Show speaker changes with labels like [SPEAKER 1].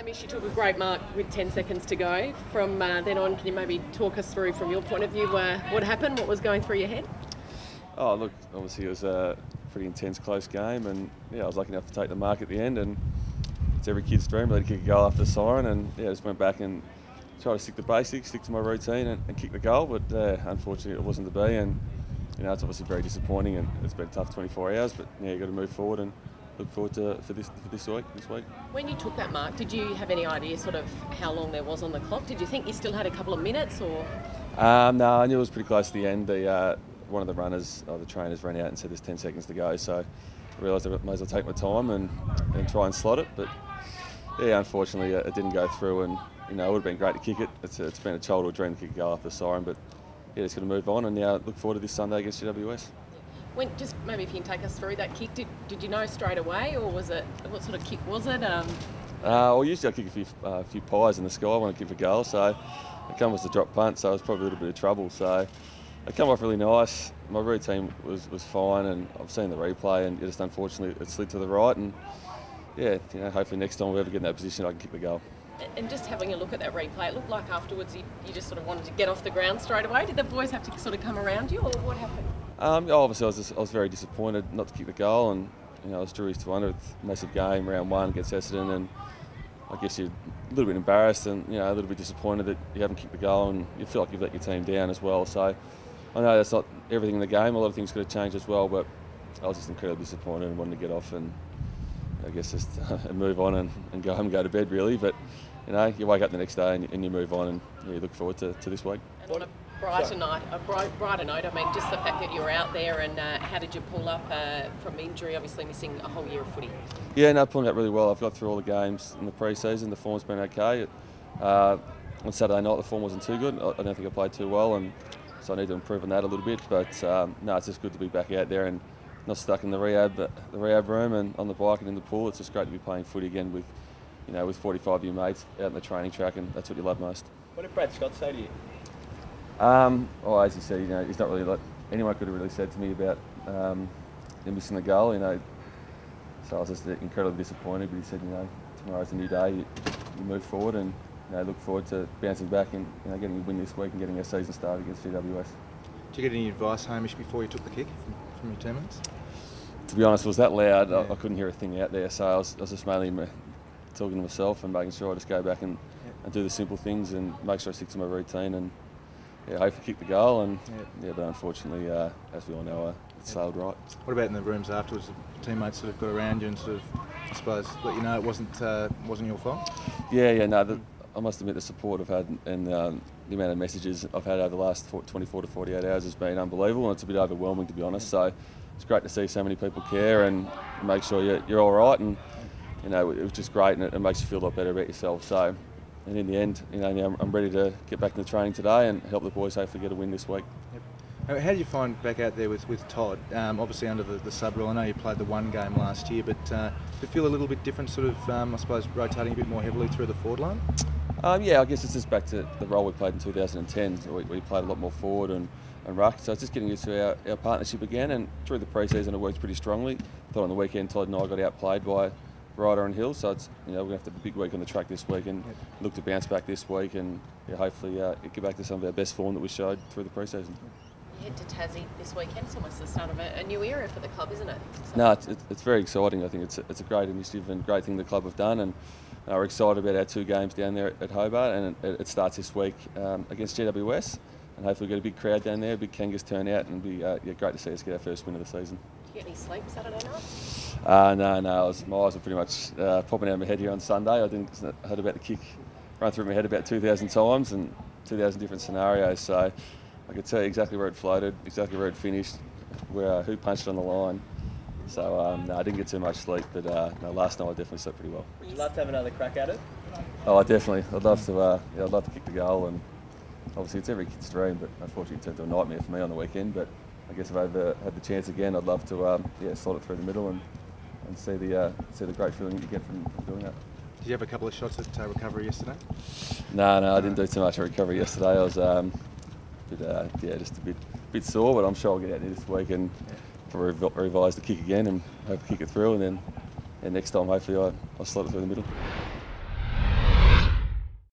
[SPEAKER 1] Hamish, you took a great mark with 10 seconds to go. From uh, then on, can you maybe talk us through, from your point of view, uh, what happened, what was going through your head?
[SPEAKER 2] Oh, look, obviously it was a pretty intense, close game, and yeah, I was lucky enough to take the mark at the end, and it's every kid's dream really to kick a goal after the siren, and yeah, I just went back and tried to stick to basics, stick to my routine, and, and kick the goal, but uh, unfortunately it wasn't to be, and you know it's obviously very disappointing, and it's been tough 24 hours, but yeah, you got to move forward and look forward to for this for this week. This week.
[SPEAKER 1] When you took that mark, did you have any idea sort of how long there was on the clock? Did you think you still had a couple of minutes, or?
[SPEAKER 2] Um, no, I knew it was pretty close to the end. The uh, one of the runners, or the trainers, ran out and said there's 10 seconds to go. So I realised I might as well take my time and, and try and slot it. But yeah, unfortunately, it didn't go through. And you know, it would have been great to kick it. It's, it's been a childhood dream to kick a goal after the siren, but yeah, it's going to move on and now look forward to this Sunday against GWS.
[SPEAKER 1] When, just maybe if you can take us through that kick, did, did you know straight away, or was it what sort of kick was it? Um...
[SPEAKER 2] Uh, well, usually I kick a few, uh, few pies in the sky when I kick a goal, so it came was a drop punt, so it was probably a little bit of trouble. So it came off really nice. My routine was, was fine, and I've seen the replay, and just unfortunately it slid to the right. And yeah, you know, hopefully next time we ever get in that position, I can kick the goal.
[SPEAKER 1] And just having a look at that replay, it looked like afterwards you, you just sort of wanted to get off the ground straight away. Did the boys have to sort of come around you, or what happened?
[SPEAKER 2] Um, obviously, I was, just, I was very disappointed not to kick the goal, and you know, I was drew to under. Massive game, round one against Essendon, and I guess you're a little bit embarrassed and you know a little bit disappointed that you haven't kicked the goal, and you feel like you've let your team down as well. So I know that's not everything in the game. A lot of things could have changed as well, but I was just incredibly disappointed and wanted to get off and I guess just move on and, and go home and go to bed really. But you know, you wake up the next day and, and you move on and you look forward to, to this week.
[SPEAKER 1] And on a brighter night, a bright, brighter note, I mean, just the fact that you were out there and uh, how did you pull up uh, from injury, obviously missing a whole year of footy?
[SPEAKER 2] Yeah, no, pulling up really well. I've got through all the games in the pre-season. The form's been okay. Uh, on Saturday night, the form wasn't too good. I don't think I played too well, and so I need to improve on that a little bit. But um, no, it's just good to be back out there and not stuck in the rehab, but the rehab room and on the bike and in the pool. It's just great to be playing footy again with, you know, with 45 of your mates out in the training track, and that's what you love most.
[SPEAKER 3] What did Brad Scott say to you?
[SPEAKER 2] Um, well, as you said, you know, he's not really like anyone could have really said to me about um, him missing the goal. You know, so I was just incredibly disappointed. But he said, you know, tomorrow's a new day. You, you move forward and you know, look forward to bouncing back and you know, getting a win this week and getting a season started against GWS.
[SPEAKER 3] Did you get any advice, Hamish, before you took the kick from, from your teammates?
[SPEAKER 2] To be honest, it was that loud, yeah. I, I, couldn't hear a thing out there. So I was, I was just mainly talking to myself and making sure I just go back and, yeah. and do the simple things and make sure I stick to my routine and yeah, hopefully kick the goal. And yeah, yeah but unfortunately, uh, as we all know, uh, it sailed right.
[SPEAKER 3] What about in the rooms afterwards? The teammates sort of got around you and sort of, I suppose, let you know it wasn't uh, wasn't your fault.
[SPEAKER 2] Yeah, yeah, no. The, I must admit the support I've had and um, the amount of messages I've had over the last 24 to 48 hours has been unbelievable and it's a bit overwhelming to be honest. So it's great to see so many people care and make sure you're, you're all right and you know it was just great and it, it, makes you feel a lot better about yourself. So and in the end, you know, I'm ready to get back into training today and help the boys hopefully get a win this week. Yep.
[SPEAKER 3] How do you find back out there with, with Todd? Um, obviously under the, the sub rule. I know you played the one game last year, but uh, does it feel a little bit different, sort of, um, I suppose, rotating a bit more heavily through the forward line?
[SPEAKER 2] Um, yeah, I guess it's just back to the role we played in 2010. So we, we, played a lot more forward and, and ruck. So it's just getting used to our, our partnership again. And through the pre-season, it worked pretty strongly. I thought on the weekend, Todd and I got outplayed by Ryder on Hille. So it's you know we're going to have to have a big week on the track this week and yep. look to bounce back this week and yeah, hopefully uh, get back to some of our best form that we showed through the pre-season.
[SPEAKER 1] You head to Tassie this weekend. It's almost the start of a, a new era for the club, isn't it?
[SPEAKER 2] So no, it's, it's, very exciting. I think it's a, it's a great initiative and great thing the club have done and uh, we're excited about our two games down there at Hobart, and it, it starts this week um, against GWS. And hopefully, we've got a big crowd down there, a big Kangas turnout, and it'll be uh, yeah, great to see us get our first win of the season.
[SPEAKER 1] Did you get any sleep Saturday night?
[SPEAKER 2] Uh, no, no. Was, my eyes were pretty much uh, popping out of my head here on Sunday. I didn't I heard about the kick run through my head about 2,000 times and 2,000 different scenarios. So I could tell you exactly where it floated, exactly where it finished, where uh, who punched on the line. So um, no, I didn't get too much sleep, but uh, no, last night I definitely slept pretty well.
[SPEAKER 4] Would you love to have another crack at it?
[SPEAKER 2] Oh, I definitely. I'd love to. Uh, yeah, I'd love to kick the goal, and obviously it's every kid's dream, but unfortunately it turned to a nightmare for me on the weekend. But I guess if I ever had the chance again, I'd love to. Um, yeah, slot it through the middle and, and see the uh, see the great feeling that you get from, from doing that.
[SPEAKER 3] Did you have a couple of shots at uh, recovery yesterday?
[SPEAKER 2] No, no, I didn't do too much at recovery yesterday. I was, um, bit, uh, yeah, just a bit, bit sore, but I'm sure I'll get out there this week and. Revise the kick again and hope to kick it through, and then and next time hopefully I, I'll slot it through the middle.